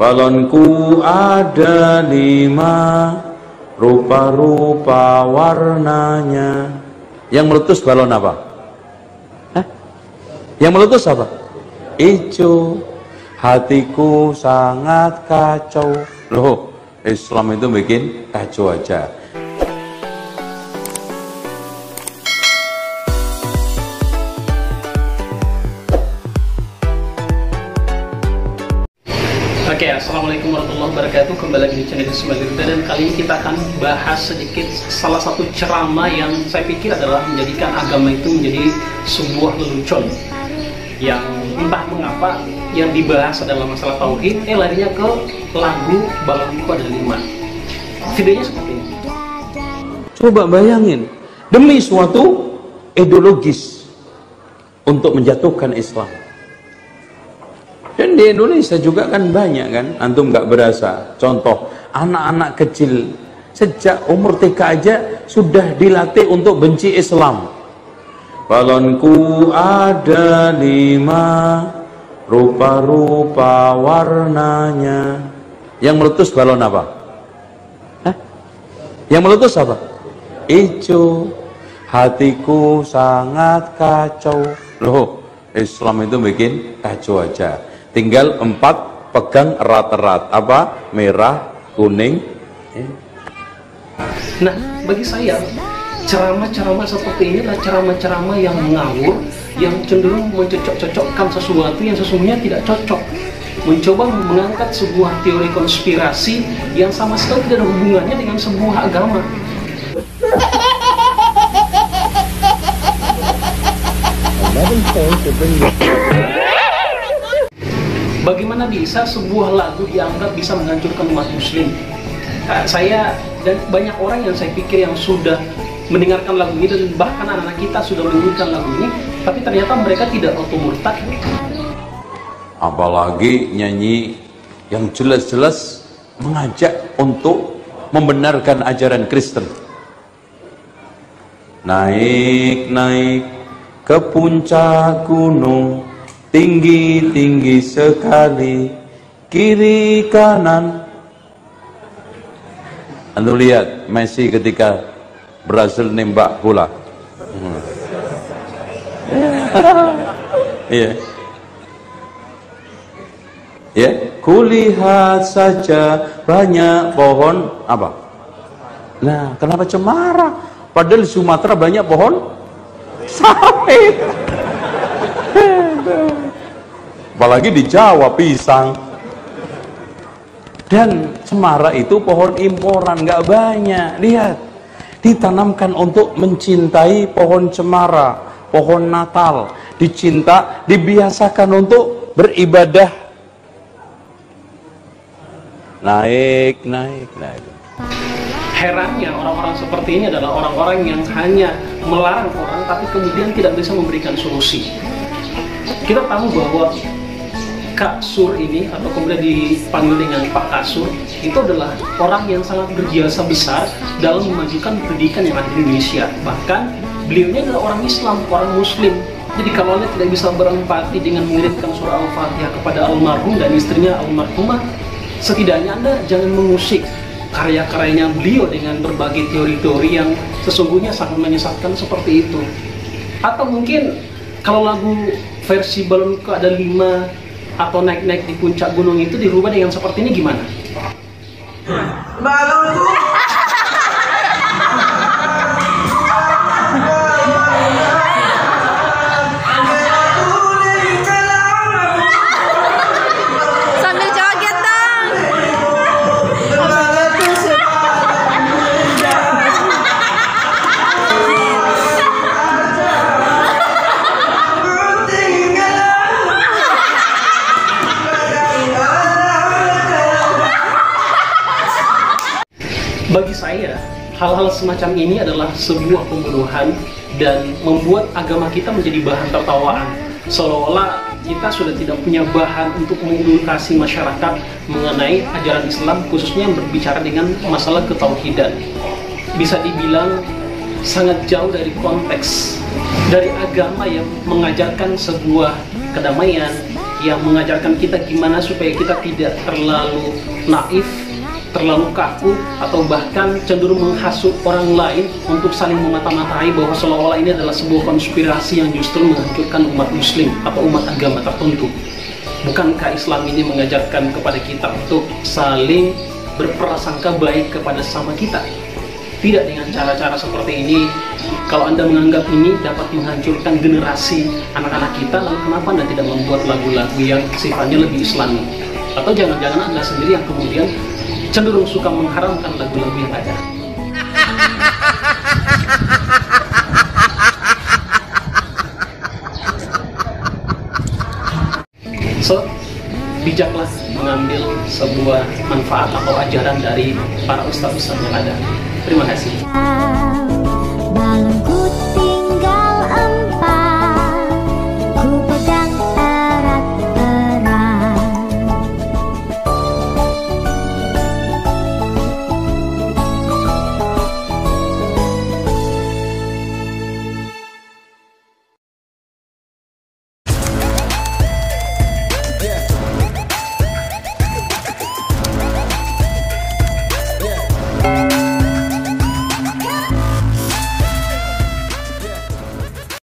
balonku ada lima rupa-rupa warnanya yang meletus balon apa? Hah? yang meletus apa? hijau hatiku sangat kacau loh Islam itu bikin kacau aja Oke, Assalamualaikum warahmatullahi wabarakatuh. Kembali lagi di channel Ismailirda Dan kali ini kita akan bahas sedikit Salah satu ceramah yang saya pikir adalah Menjadikan agama itu menjadi sebuah lelucon. Yang entah mengapa Yang dibahas adalah masalah tauhid Eh larinya ke lagu Balonku ada lima. Videonya seperti ini. Coba bayangin, demi suatu ideologis untuk menjatuhkan Islam. Dan di Indonesia juga kan banyak kan, antum nggak berasa. Contoh, anak-anak kecil sejak umur TK aja sudah dilatih untuk benci Islam. Balonku ada lima, rupa-rupa warnanya. Yang meletus balon apa? Hah? Yang meletus apa? Hijau. Hatiku sangat kacau. Loh, Islam itu bikin kacau aja. Tinggal empat pegang erat-erat. Apa? Merah, kuning. Nah, bagi saya ceramah-ceramah seperti ini adalah ceramah-ceramah yang mengawur, yang cenderung mencocok-cocokkan sesuatu yang sesungguhnya tidak cocok. Mencoba mengangkat sebuah teori konspirasi yang sama sekali tidak ada hubungannya dengan sebuah agama. Bagaimana bisa sebuah lagu dianggap bisa menghancurkan umat muslim? Saya dan banyak orang yang saya pikir yang sudah mendengarkan lagu ini dan bahkan anak-anak kita sudah menyanyikan lagu ini, tapi ternyata mereka tidak auto. Apalagi nyanyi yang jelas-jelas mengajak untuk membenarkan ajaran Kristen. Naik, naik ke puncak gunung, tinggi-tinggi sekali, kiri kanan. Anda lihat Messi ketika berhasil nembak bola. Iya. Ya, kulihat saja banyak pohon apa? Nah, kenapa cemara? Padahal Sumatera banyak pohon sawit. Apalagi di Jawa pisang. Dan cemara itu pohon imporan, nggak banyak. Lihat, ditanamkan untuk mencintai pohon cemara, pohon Natal, dicinta, dibiasakan untuk beribadah. Naik, naik, naik. Herannya orang-orang seperti ini adalah orang-orang yang hanya melarang orang tapi kemudian tidak bisa memberikan solusi. Kita tahu bahwa Kak Sur ini atau kemudian dipanggil dengan Pak Kasur itu adalah orang yang sangat berjasa besar dalam memajukan pendidikan yang ada di Indonesia. Bahkan beliaunya adalah orang Islam, orang Muslim. Jadi kalau Anda tidak bisa berempati dengan mengirimkan surah Al-Fatihah kepada almarhum dan istrinya almarhumah, setidaknya Anda jangan mengusik karya-karyanya beliau dengan berbagai teori-teori yang sesungguhnya sangat menyesatkan seperti itu. Atau mungkin kalau lagu versi balonku ada lima atau naik-naik di puncak gunung itu dirubah dengan seperti ini gimana? Balonku Bagi saya, hal-hal semacam ini adalah sebuah pembunuhan dan membuat agama kita menjadi bahan tertawaan. Seolah-olah kita sudah tidak punya bahan untuk mengedukasi masyarakat mengenai ajaran Islam, khususnya yang berbicara dengan masalah ketauhidan. Bisa dibilang sangat jauh dari konteks dari agama yang mengajarkan sebuah kedamaian, yang mengajarkan kita gimana supaya kita tidak terlalu naif, terlalu kaku, atau bahkan cenderung menghasut orang lain untuk saling memata-matai bahwa seolah-olah ini adalah sebuah konspirasi yang justru menghancurkan umat muslim atau umat agama tertentu. Bukankah Islam ini mengajarkan kepada kita untuk saling berprasangka baik kepada sama kita? Tidak dengan cara-cara seperti ini. Kalau Anda menganggap ini dapat menghancurkan generasi anak-anak kita, lalu kenapa Anda tidak membuat lagu-lagu yang sifatnya lebih islami? Atau jangan-jangan Anda sendiri yang kemudian cenderung suka mengharamkan lagu-lagu yang ada? So, bijaklah mengambil sebuah manfaat atau ajaran dari para ustaz-ustaz yang ada. Terima kasih.